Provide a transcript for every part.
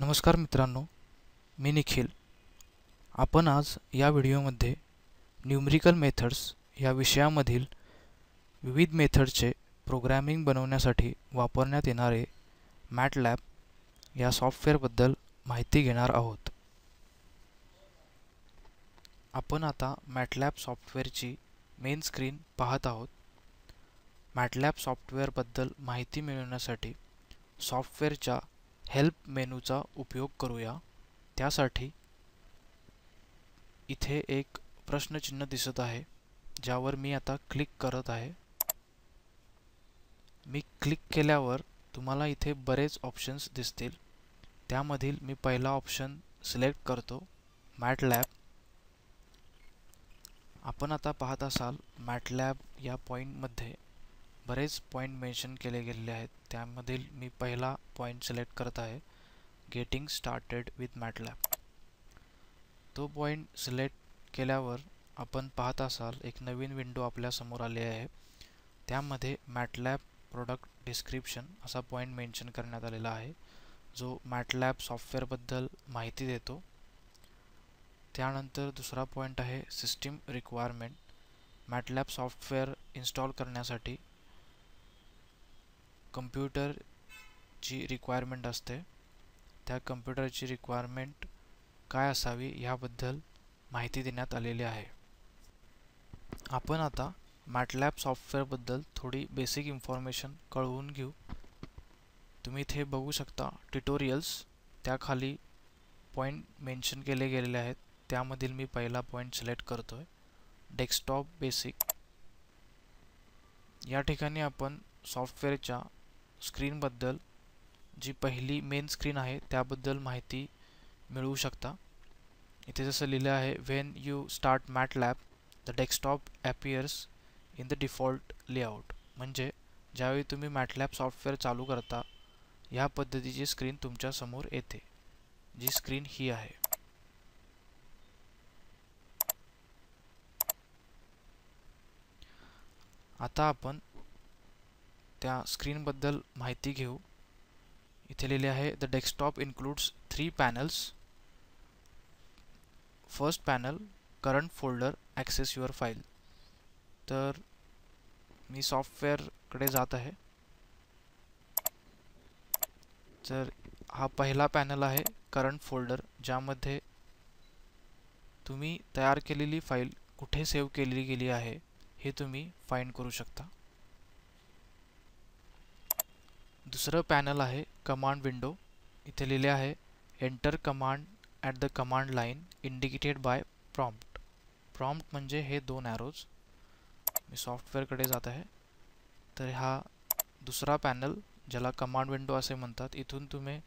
नमस्कार मित्रांनो मी निखिल. आपण आज या व्हिडिओमध्ये न्यूमरिकल मेथड्स या विषयामधील विविध मेथडचे प्रोग्रॅमिंग बनवण्यासाठी वापरण्यात येणारे मॅटलॅब या सॉफ्टवेअरबद्दल माहिती घेणार आहोत. आपण आता मॅटलॅब सॉफ्टवेअरची मेन स्क्रीन पाहत आहोत. मॅटलॅब सॉफ्टवेअरबद्दल माहिती मिळवण्यासाठी सॉफ्टवेअरच्या हेल्प मेनूचा उपयोग करूया. त्यासाठी इथे एक प्रश्नचिन्ह दिसत आहे ज्यावर मी आता क्लिक करत आहे. मी क्लिक केल्यावर तुम्हाला इथे बरेच ऑप्शन्स दिसतील. त्यामधील मी पहिला ऑप्शन सिलेक्ट करतो मॅटलॅब आपण आता पाहत असाल मॅटलॅब या पॉईंटमध्ये बरेच पॉईंट मेन्शन केले गेलेले आहेत. त्यामधील मी पहिला पॉईंट सिलेक्ट करत आहे. गेटिंग स्टार्टेड विथ मॅटलॅब तो पॉईंट सिलेक्ट केल्यावर आपण पाहत असाल एक नवीन विंडो आपल्यासमोर आली आहे. त्यामध्ये मॅटलॅब प्रोडक्ट डिस्क्रिप्शन असा पॉईंट मेन्शन करण्यात आलेला आहे जो मॅटलॅब सॉफ्टवेअरबद्दल माहिती देतो. त्यानंतर दुसरा पॉईंट आहे system requirement MATLAB software install करण्यासाठी कम्प्युटरची रिक्वायरमेंट असते. त्या कम्प्युटरची रिक्वायरमेंट काय असावी ह्याबद्दल माहिती देण्यात आलेली आहे. आपण आता मॅटलॅब सॉफ्टवेअरबद्दल थोडी बेसिक इन्फॉर्मेशन कळवून घेऊ. तुम्ही इथे बघू शकता ट्युटोरियल्स त्याखाली पॉईंट मेन्शन केले गेलेले आहेत. त्यामधील मी पहिला पॉईंट सिलेक्ट करतो आहे डेस्कटॉप बेसिक या ठिकाणी आपण सॉफ्टवेअरच्या स्क्रीनबद्दल जी पहिली मेन स्क्रीन आहे त्याबद्दल माहिती मिळवू शकता. इथे जसं लिहिलं आहे when you start MATLAB the desktop appears in the default layout म्हणजे ज्यावेळी तुम्ही मॅटलॅब सॉफ्टवेअर चालू करता ह्या पद्धतीची स्क्रीन तुमच्यासमोर येते जी स्क्रीन ही आहे. आता आपण त्या स्क्रीनबद्दल माहिती घेऊ. इथे लिहिले आहे the desktop includes three panels first panel current folder access your file तर मी सॉफ्टवेअरकडे जात आहे. तर हा पहिला पॅनल आहे करंट फोल्डर ज्यामध्ये तुम्ही तयार केलेली फाईल कुठे सेव्ह केली गेली आहे हे तुम्ही फाईंड करू शकता. दुसरं पॅनल आहे कमांड विंडो. इथे लिहिले आहे enter command at the command line indicated by prompt. Prompt म्हणजे हे दोन ॲरोज मी सॉफ्टवेअरकडे जात आहे. तर हा दुसरा पॅनल ज्याला कमांड विंडो असे म्हणतात इथून तुम्ही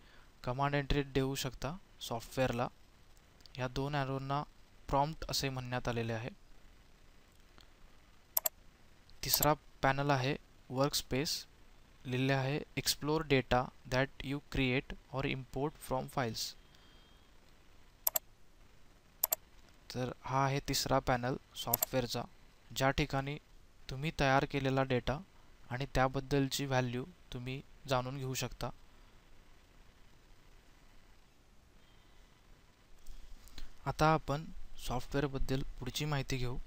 कमांड एंट्री देऊ शकता सॉफ्टवेअरला. ह्या दोन ॲरोना प्रॉम्प्ट असे म्हणण्यात आलेले आहे. तिसरा पॅनल आहे वर्क स्पेस लिहिले आहे explore data that you create or import from files तर हा आहे तिसरा पॅनल सॉफ्टवेअरचा ज्या ठिकाणी तुम्ही तयार केलेला डेटा आणि त्याबद्दलची व्हॅल्यू तुम्ही जाणून घेऊ शकता. आता आपण सॉफ्टवेअरबद्दल पुढची माहिती घेऊ.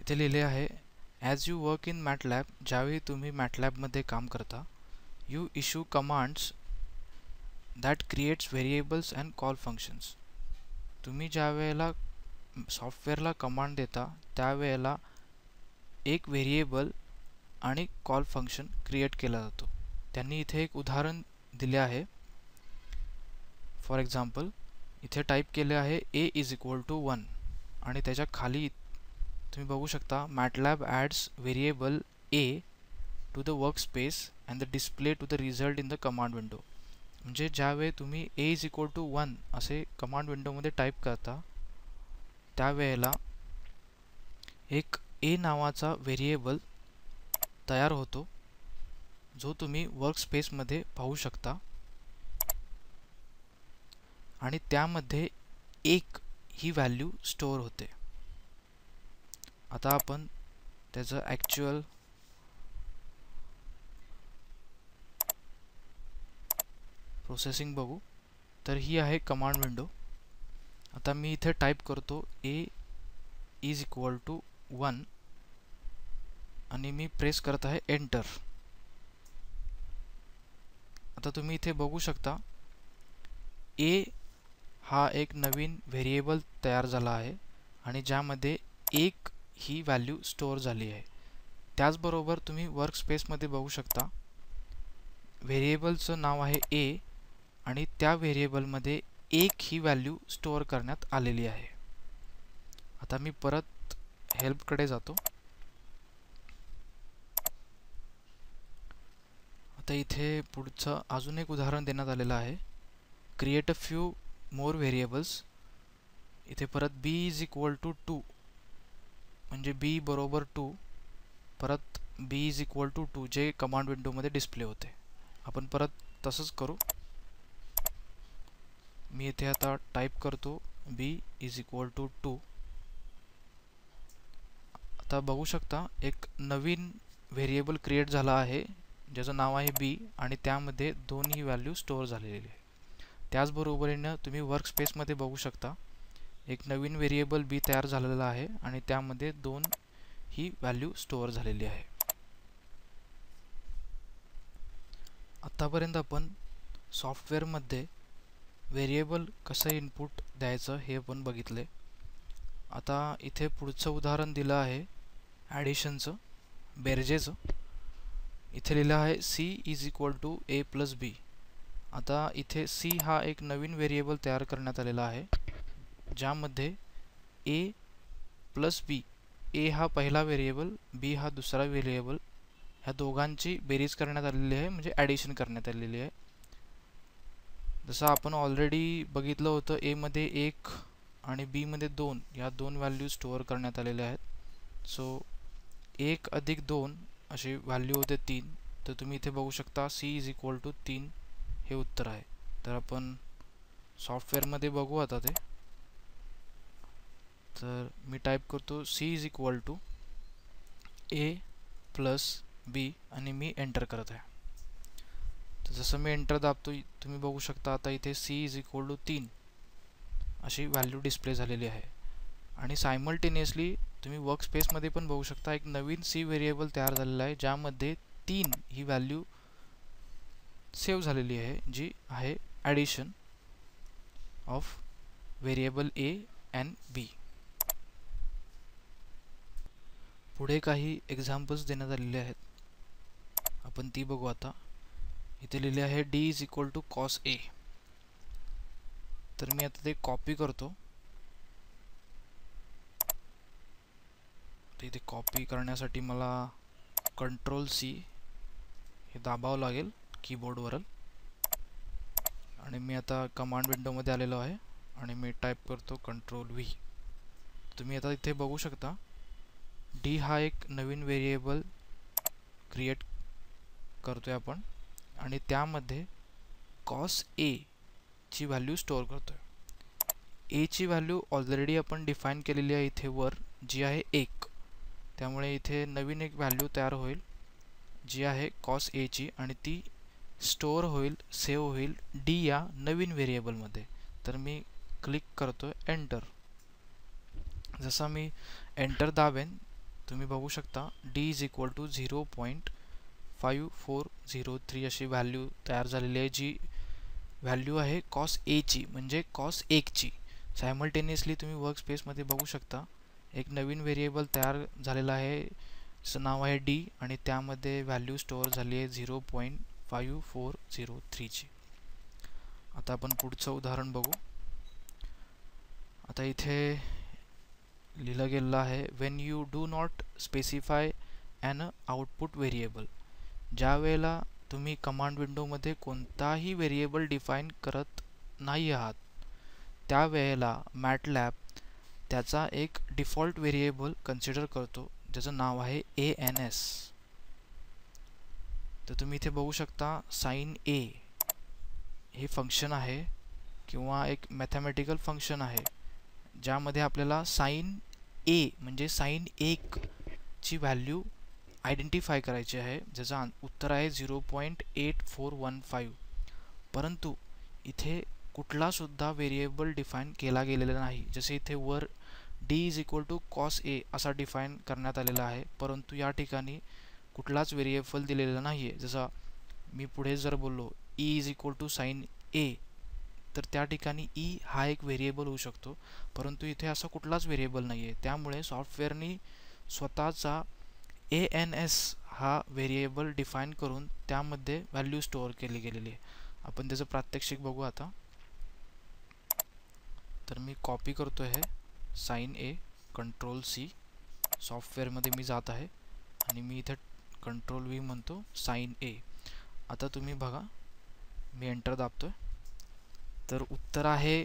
इथे लिहिले आहे as you work in MATLAB ज्यावेळी तुम्ही मॅटलॅबमध्ये काम करता you issue commands that creates variables and call functions तुम्ही ज्या वेळेला सॉफ्टवेअरला कमांड देता त्यावेळेला एक व्हेरिएबल आणि कॉल फंक्शन क्रिएट केला जातो. त्यांनी इथे एक उदाहरण दिले आहे. फॉर एक्झाम्पल इथे टाईप केले आहे a is equal to one आणि त्याच्याखाली तुम्ही बघू शकता MATLAB adds variable a to the work space and the display to the result in the command window म्हणजे ज्यावेळी तुम्ही a is equal to one असे कमांड विंडोमध्ये टाईप करता त्यावेळेला एक ए नावाचा व्हेरिएबल तयार होतो जो तुम्ही वर्क स्पेसमध्ये पाहू शकता. आणि त्यामध्ये एक ही व्हॅल्यू स्टोअर होते. आता आपण त्याचं ॲक्च्युअल प्रोसेसिंग बघू. तर ही आहे कमांड विंडो आता मी इथे टाईप करतो a is equal to one आणि मी प्रेस करत आहे एंटर आता तुम्ही इथे बघू शकता ए हा एक नवीन व्हेरिएबल तयार झाला आहे आणि ज्यामध्ये एक ही व्हॅल्यू स्टोअर झाली आहे. त्याचबरोबर तुम्ही वर्कस्पेसमध्ये बघू शकता. व्हेरिएबलचं नाव आहे ए आणि त्या व्हेरिएबलमध्ये एक ही व्हॅल्यू स्टोअर करण्यात आलेली आहे. आता मी परत हेल्पकडे जातो. आता इथे पुढचं अजून एक उदाहरण देण्यात आलेलं आहे. Create a few more variables इथे परत b is equal to two म्हणजे बी बरोबर टू परत b is equal to two जे कमांड विंडोमध्ये डिस्प्ले होते. आपण परत तसंच करू. मी इथे आता टाईप करतो b is equal to two आता बघू शकता एक नवीन व्हेरिएबल क्रिएट झाला आहे ज्याचं नाव आहे बी आणि त्यामध्ये दोन ही व्हॅल्यू स्टोअर झालेली आहे. त्याचबरोबरीनं तुम्ही वर्क स्पेसमध्ये बघू शकता एक नवीन व्हेरिएबल बी तयार झालेला आहे आणि त्यामध्ये दोन ही व्हॅल्यू स्टोअर झालेली आहे. आत्तापर्यंत आपण सॉफ्टवेअरमध्ये व्हेरिएबल कसं इनपुट द्यायचं हे आपण बघितले. आता इथे पुढचं उदाहरण दिलं आहे ॲडिशनचं बेरजेचं. इथे लिहिलं आहे c is equal to a plus b आता इथे सी हा एक नवीन व्हेरिएबल तयार करण्यात आलेला आहे. ज्यामध्ये ए प्लस बी ए हा पहिला व्हेरिएबल बी हा दुसरा व्हेरिएबल ह्या दोघांची बेरीज करण्यात आलेली आहे म्हणजे ॲडिशन करण्यात आलेली आहे. जसं आपण ऑलरेडी बघितलं होतं एमध्ये एक आणि बीमध्ये दोन या दोन व्हॅल्यू स्टोअर करण्यात आलेल्या आहेत. सो एक अधिक दोन असे व्हॅल्यू होते तीन तर तुम्ही इथे बघू शकता सी इज इक्वल टू तीन हे उत्तर आहे. तर आपण सॉफ्टवेअरमध्ये बघू आता ते. तर मी टाईप करतो c is equal to a plus b आणि मी एंटर करत आहे. तर जसं मी एंटर दाबतो तुम्ही बघू शकता आता इथे सी इज इक्वल टू तीन अशी व्हॅल्यू डिस्प्ले झालेली आहे. आणि सायमल्टेनियसली तुम्ही वर्कस्पेसमध्ये पण बघू शकता एक नवीन सी व्हेरिएबल तयार झालेला आहे ज्यामध्ये तीन ही व्हॅल्यू सेव्ह झालेली आहे जी आहे addition of variable a and b पुढे काही एक्झाम्पल्स देण्यात आलेले आहेत. आपण ती बघू आता. इथे लिहिले आहे d is equal to cos a तर मी आता ते कॉपी करतो. इथे कॉपी करण्यासाठी मला कंट्रोल सी हे दाबावं लागेल कीबोर्डवरून आणि मी आता कमांड विंडोमध्ये आलेलो आहे. आणि मी टाईप करतो कंट्रोल व्ही तुम्ही आता इथे बघू शकता. डी हा एक नवीन व्हेरिएबल क्रिएट करतो आहे आपण. आणि त्यामध्ये कॉस ए ची व्हॅल्यू स्टोअर करतो आहे एची व्हॅल्यू ऑलरेडी आपण डिफाईन केलेली आहे इथे वर जी आहे एक. त्यामुळे इथे नवीन एक व्हॅल्यू तयार होईल जी आहे कॉस एची आणि ती स्टोअर होईल सेव्ह होईल डी या नवीन व्हेरिएबलमध्ये तर मी क्लिक करतो एंटर जसा मी एंटर दाबेन तुम्ही बघू शकता d is equal to zero point five four zero three अशी व्हॅल्यू तयार झालेली आहे जी व्हॅल्यू आहे कॉस एची म्हणजे कॉस एकची सायमल्टेनियसली तुम्ही वर्क स्पेसमध्ये बघू शकता एक नवीन व्हेरिएबल तयार झालेला आहे जसं नाव आहे डी आणि त्यामध्ये व्हॅल्यू स्टोअर झाली आहे zero point five four zero थ्रीची आता आपण पुढचं उदाहरण बघू. आता इथे लिहिलं गेलेलं आहे when you do not specify an output variable ज्या वेळेला तुम्ही कमांड विंडोमध्ये कोणताही व्हेरिएबल डिफाईन करत नाही आहात त्यावेळेला मॅटलॅब त्याचा एक डिफॉल्ट व्हेरिएबल कन्सिडर करतो ज्याचं नाव आहे ए एन एस तर तुम्ही इथे बघू शकता साईन ए हे फंक्शन आहे किंवा एक मॅथमॅटिकल फंक्शन आहे ज्यामध्ये आपल्याला साईन ए म्हणजे साईन एक ची व्हॅल्यू आयडेंटिफाय करायची आहे. ज्याचं उत्तर आहे zero point eight four one five परंतु इथे कुठलासुद्धा व्हेरिएबल डिफाईन केला गेलेला नाही. जसे इथे वर d is equal to cos a असा डिफाईन करण्यात आलेला आहे. परंतु या ठिकाणी कुठलाच व्हेरिएबल दिलेला नाही आहे जसा मी पुढे जर बोललो e is equal to sine a तर त्या ठिकाणी ई हा एक व्हेरिएबल होऊ शकतो. परंतु इथे असा कुठलाच व्हेरिएबल नाही आहे त्यामुळे सॉफ्टवेअरनी स्वतःचा ए एन एस हा व्हेरिएबल डिफाईन करून त्यामध्ये व्हॅल्यू स्टोअर केली गेलेली आहे. आपण त्याचं प्रात्यक्षिक बघू आता. तर मी कॉपी करतो आहे साईन ए कंट्रोल सी सॉफ्टवेअरमध्ये मी जात आहे. आणि मी इथे कंट्रोल व्ही म्हणतो. साईन ए आता तुम्ही बघा. मी एंटर दाबतो आहे तर उत्तर आहे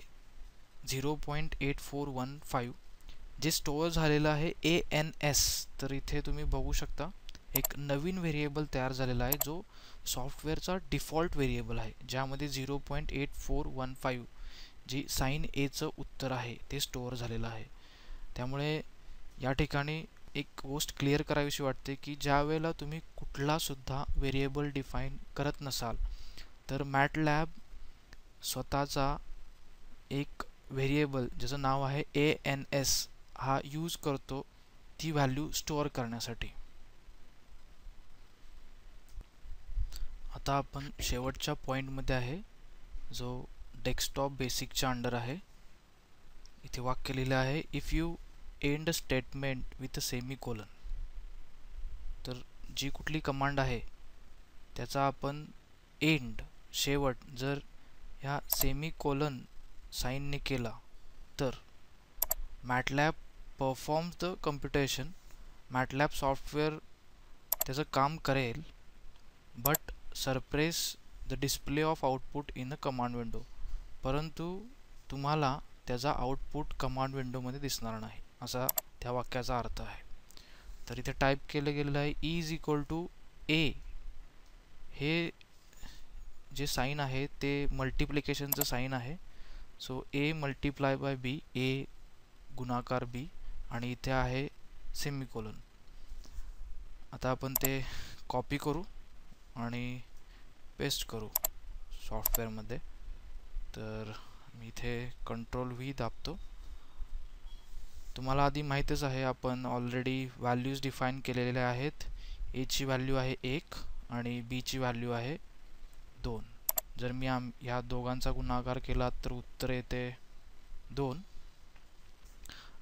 zero point eight four one five जे स्टोअर झालेलं आहे ए एन एस तर इथे तुम्ही बघू शकता एक नवीन व्हेरिएबल तयार झालेला आहे जो सॉफ्टवेअरचा डिफॉल्ट व्हेरिएबल आहे ज्यामध्ये zero point eight four one five जी साईन एचं उत्तर आहे ते स्टोअर झालेलं आहे. त्यामुळे या ठिकाणी एक गोष्ट क्लिअर करावीशी वाटते की ज्या वेळेला तुम्ही कुठलासुद्धा व्हेरिएबल डिफाईन करत नसाल तर मॅट लॅब स्वतःचा एक व्हेरिएबल ज्याचं नाव आहे ए एन एस हा यूज करतो ती व्हॅल्यू स्टोअर करण्यासाठी. आता आपण शेवटच्या पॉईंटमध्ये आहे जो डेस्कटॉप बेसिकच्या अंडर आहे. इथे वाक्य लिहिलं आहे if you end statement with a semicolon तर जी कुठली कमांड आहे त्याचा आपण एंड शेवट जर ह्या सेमी कोलन साईनने केला तर MATLAB performs the computation MATLAB software त्याचं काम करेल but suppress the display of output in a command window परंतु तुम्हाला त्याचा आउटपुट कमांड विंडोमध्ये दिसणार नाही असा त्या वाक्याचा अर्थ आहे. तर इथे टाईप केलं गेलेलं आहे इज इक्वल टू ए हे जे साईन आहे ते मल्टिप्लिकेशनचं साईन आहे. So a multiply by b a गुणाकार बी आणि इथे आहे सेमिकोलन आता आपण ते कॉपी करू आणि पेस्ट करू सॉफ्टवेअरमध्ये तर मी इथे कंट्रोल व्ही दाबतो. तुम्हाला आधी माहीतच आहे आपण ऑलरेडी व्हॅल्यूज डिफाईन केलेल्या आहेत. एची व्हॅल्यू आहे एक आणि बीची व्हॅल्यू आहे दोन. जर मी आम ह्या दोघांचा गुणाकार केला तर उत्तर येते दोन.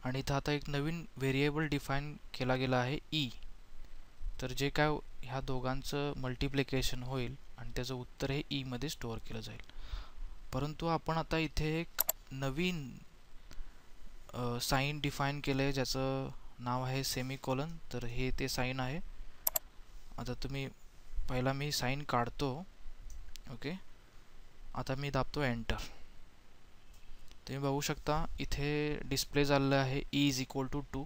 आणि इथं आता एक नवीन व्हेरिएबल डिफाईन केला गेला आहे ई तर जे काय ह्या दोघांचं मल्टिप्लिकेशन होईल आणि त्याचं उत्तर हे e ईमध्ये स्टोअर केलं जाईल. परंतु आपण आता इथे एक नवीन साईन डिफाईन केलं आहे ज्याचं नाव आहे सेमिकॉलन तर हे ते साईन आहे. आता तुम्ही पहिला मी साईन काढतो. ओके? आता मी दाबतो एंटर. तुम्ही बघू शकता इथे डिस्प्ले झालेलं आहे e is equal to two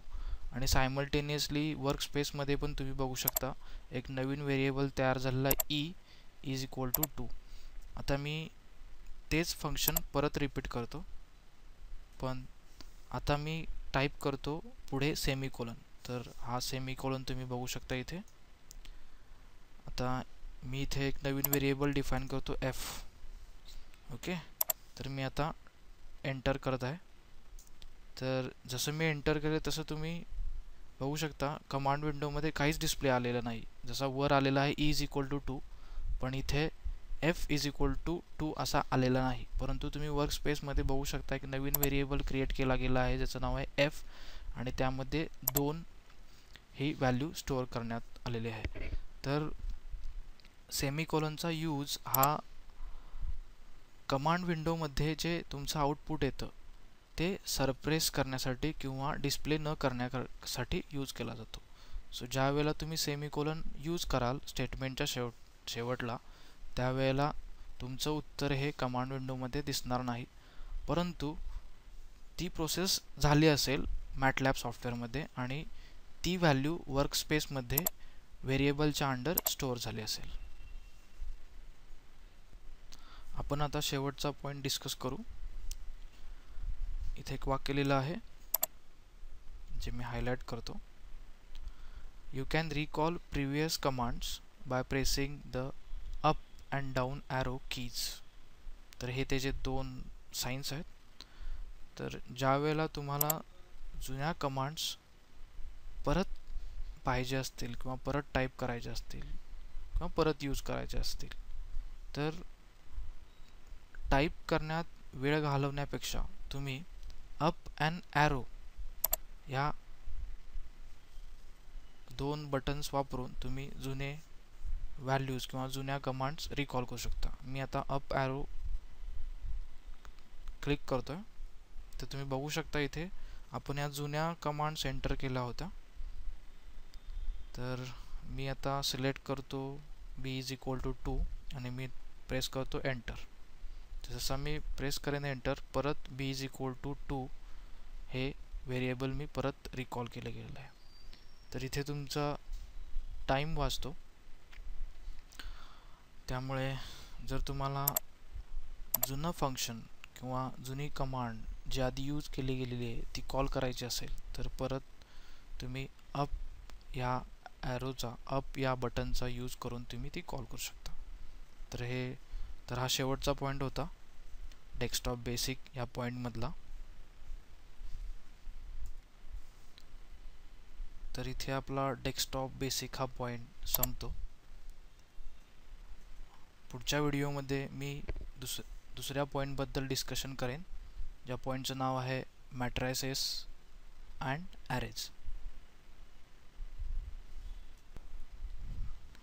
आणि सायमल्टेनियसली वर्क स्पेसमध्ये पण तुम्ही बघू शकता एक नवीन व्हेरिएबल तयार झालेला आहे e is equal to two आता मी तेच फंक्शन परत रिपीट करतो. पण आता मी टाईप करतो पुढे सेमिकोलन तर हा सेमिकोलन तुम्ही बघू शकता इथे. आता मी इथे एक नवीन व्हेरिएबल डिफाईन करतो एफ ओके तर मी आता एंटर करत आहे. तर जसं मी एंटर केलं तसं तुम्ही बघू शकता कमांड विंडोमध्ये काहीच डिस्प्ले आलेलं नाही. जसा वर आलेला आहे e is equal to two पण इथे f is equal to two असा आलेला नाही. परंतु तुम्ही वर्क स्पेसमध्ये बघू शकता एक नवीन व्हेरिएबल क्रिएट केला गेला आहे ज्याचं नाव आहे एफ आणि त्यामध्ये दोन ही व्हॅल्यू स्टोअर करण्यात आलेले आहे. तर सेमिकोलनचा यूज हा कमांड विंडोमध्ये जे तुमचं आउटपुट येतं ते सरप्रेस करण्यासाठी किंवा डिस्प्ले न करण्यासाठी यूज केला जातो. सो ज्या वेळेला तुम्ही सेमिकोलन यूज कराल स्टेटमेंटच्या शेवट शेवटला त्यावेळेला तुमचं उत्तर हे कमांड विंडोमध्ये दिसणार नाही. परंतु ती प्रोसेस झाली असेल मॅटलॅब सॉफ्टवेअरमध्ये आणि ती व्हॅल्यू वर्कस्पेसमध्ये व्हेरिएबलच्या अंडर स्टोअर झाली असेल. आपण आता शेवटचा पॉईंट डिस्कस करू. इथे एक वाक्य लिहिलं आहे जे मी हायलाईट करतो. You can recall previous commands by pressing the up and down arrow keys तर हे त्याचे दोन सायन्स आहेत. तर ज्या वेळेला तुम्हाला जुन्या कमांड्स परत पाहिजे असतील किंवा परत टाईप करायचे असतील किंवा परत यूज करायचे असतील तर टाईप करण्यात वेळ घालवण्यापेक्षा तुम्ही अप अँड ॲरो ह्या दोन बटन्स वापरून तुम्ही जुने व्हॅल्यूज किंवा जुन्या कमांड्स रिकॉल करू शकता. मी आता अप ॲरो क्लिक करतो आहे तर तुम्ही बघू शकता इथे आपण या जुन्या कमांड्स एंटर केल्या होत्या. तर मी आता सिलेक्ट करतो b is equal to two आणि मी प्रेस करतो एंटर जसं मी प्रेस करेन एंटर परत b is equal to two हे व्हेरिएबल मी परत रिकॉल केलं गेलेलं आहे. तर इथे तुमचा टाईम वाचतो. त्यामुळे जर तुम्हाला जुनं फंक्शन किंवा जुनी कमांड जी आधी यूज केली गेलेली आहे ती कॉल करायची असेल तर परत तुम्ही अप या ॲरोचा अप या बटनचा यूज करून तुम्ही ती कॉल करू शकता. तर हे तर हा शेवटचा पॉईंट होता. डेस्कटॉप बेसिक या पॉईंटमधला तर इथे आपला डेस्कटॉप बेसिक हा पॉईंट संपतो. पुढच्या व्हिडिओमध्ये मी दुस दुसऱ्या पॉईंटबद्दल डिस्कशन करेन. ज्या पॉईंटचं नाव आहे मॅट्रायसेस अँड ॲरेज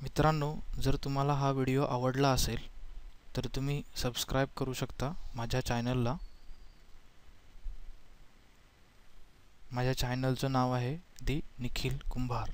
मित्रांनो जर तुम्हाला हा व्हिडिओ आवडला असेल तर तुम्ही सबस्क्राईब करू शकता माझ्या चॅनलला माझ्या चॅनलचं नाव आहे दी निखिल कुंभार.